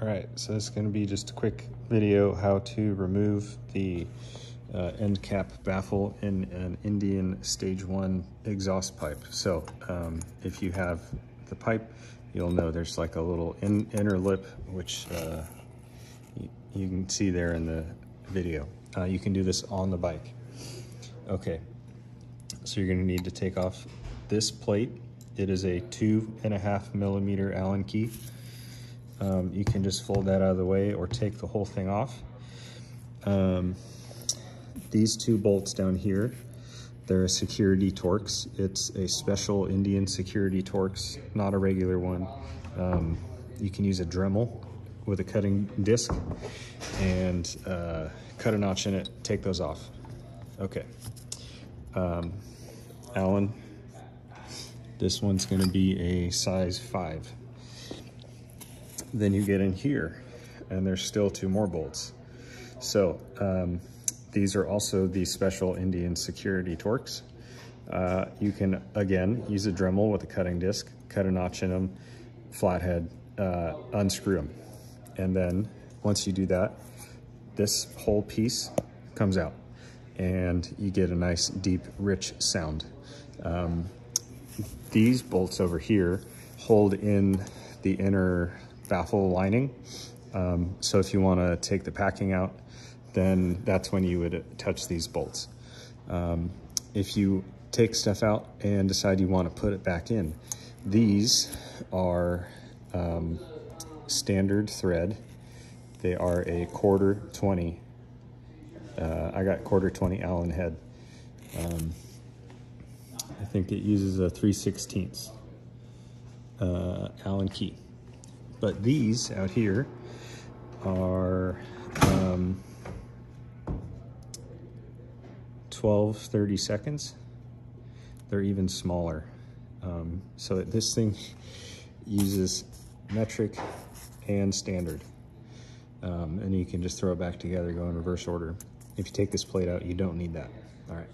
All right, so this is going to be just a quick video how to remove the uh, end cap baffle in an Indian stage one exhaust pipe. So um, if you have the pipe, you'll know there's like a little in, inner lip, which uh, you, can see there in the video. Uh, you can do this on the bike. Okay, so you're gonna need to take off this plate. It is a two and a half millimeter Allen key. Um, you can just fold that out of the way or take the whole thing off. Um, these two bolts down here, they're a security Torx. It's a special Indian security Torx, not a regular one. Um, you can use a Dremel with a cutting disc and uh, cut a notch in it, take those off. Okay. Um, Allen, this one's gonna be a size five. Then you get in here and there's still two more bolts. So um, these are also the special Indian security Torx. Uh, you can, again, use a Dremel with a cutting disc, cut a notch in them, flathead, uh, unscrew them. And then once you do that, this whole piece comes out and you get a nice, deep, rich sound. Um, these bolts over here hold in the inner baffle lining. Um, so if you want to take the packing out, then that's when you would touch these bolts. Um, if you take stuff out and decide you want to put it back in, these are um, standard thread. They are a quarter 20. Uh, I got quarter 20 Allen head. Um, I think it uses a 3 16th uh, Allen key. But these out here are um, 12, 30 seconds. They're even smaller. Um, so this thing uses metric and standard. Um, and you can just throw it back together, go in reverse order. If you take this plate out, you don't need that. All right.